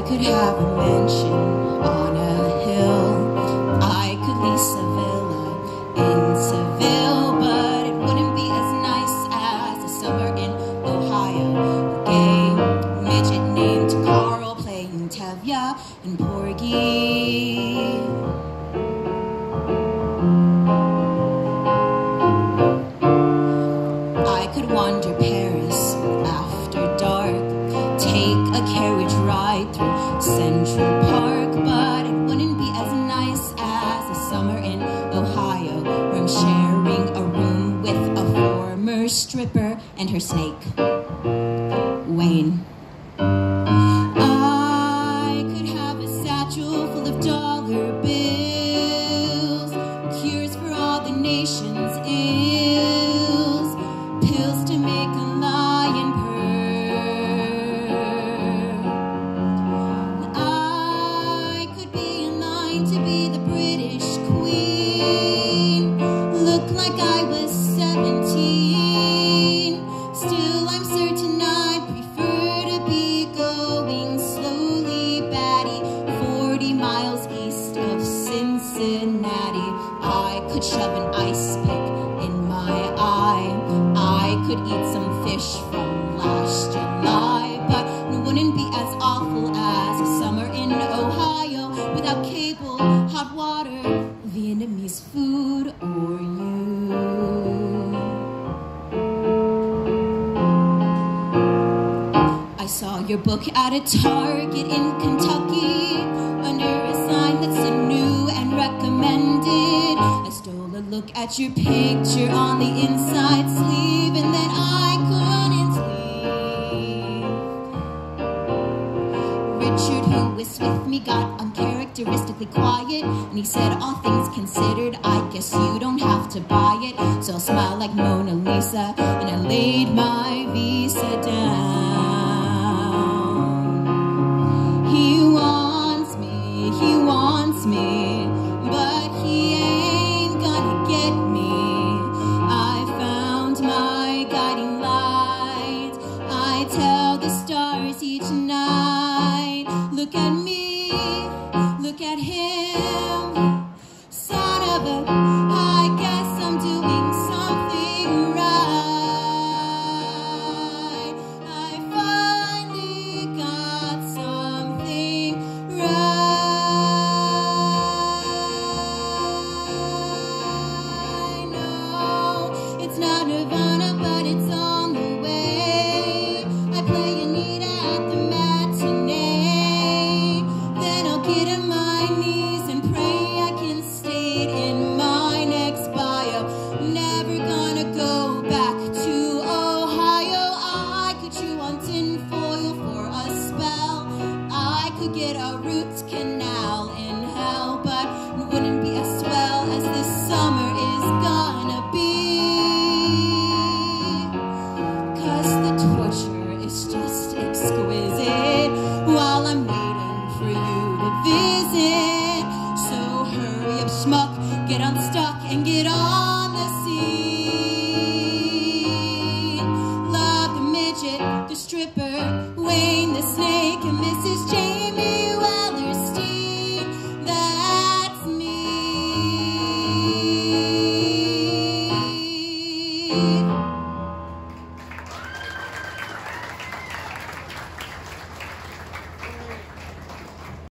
could have a mansion on a hill. I could lease a villa in Seville, but it wouldn't be as nice as a summer in Ohio. Gay midget named Carl playing Tevye and Porgy. I could wander Paris and her snake, Wayne. I could have a satchel full of could shove an ice pick in my eye. I could eat some fish from last July, but it wouldn't be as awful as a summer in Ohio without cable, hot water, Vietnamese food, or you. I saw your book at a Target in Kentucky look at your picture on the inside sleeve and then I couldn't leave. Richard, who was with me, got uncharacteristically quiet and he said, All things considered, I guess you don't have to buy it. So I smiled like Mona Lisa and I laid my visa down. He wants me, he wants me, Son get a root canal